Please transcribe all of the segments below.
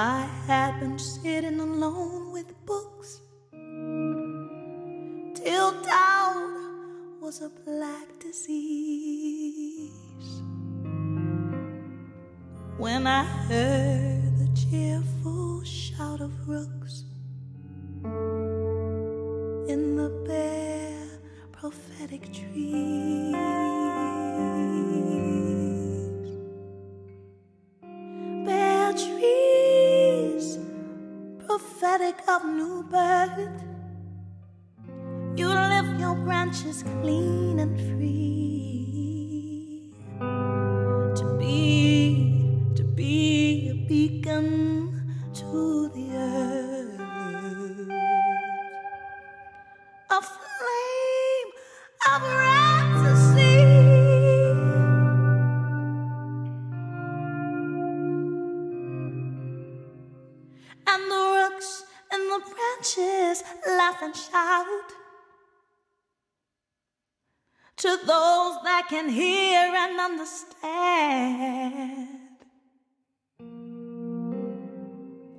I had been sitting alone with books till doubt was a black disease. When I heard the cheerful shout of rooks prophetic of new birth. You lift your branches clean and free shout to those that can hear and understand.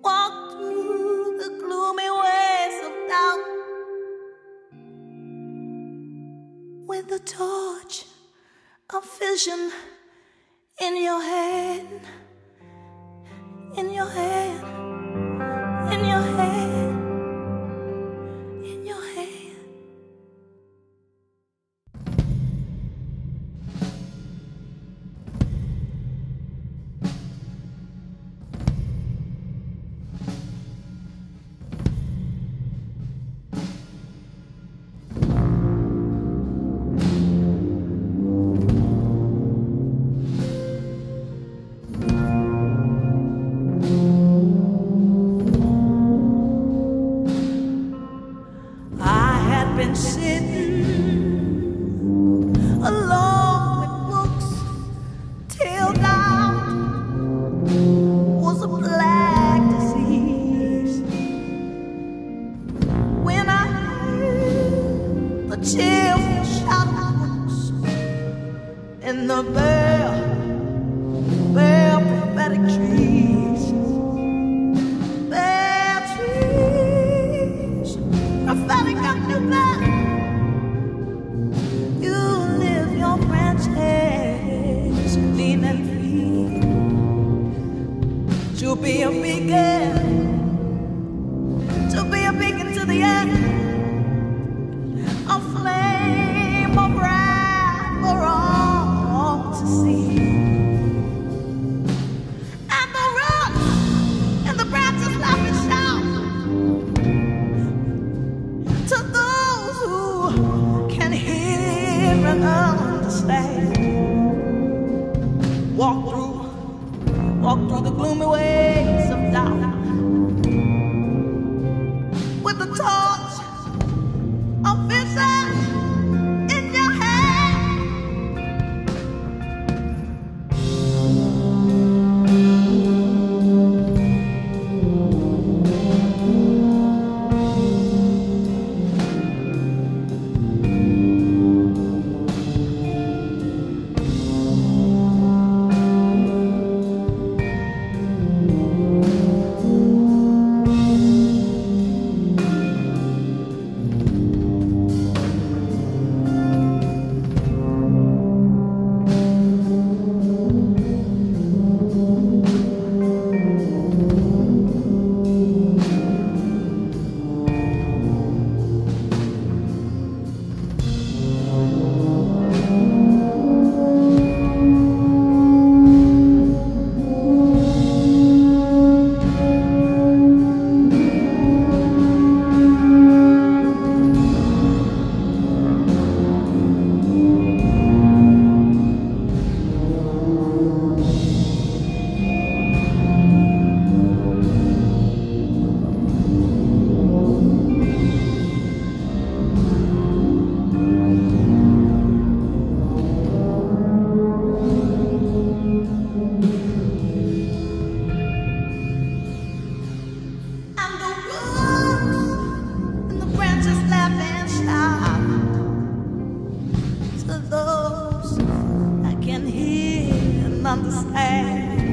Walk through the gloomy ways of doubt with the torch of vision in your hand, in your hand, in the bare, bare prophetic trees. ass.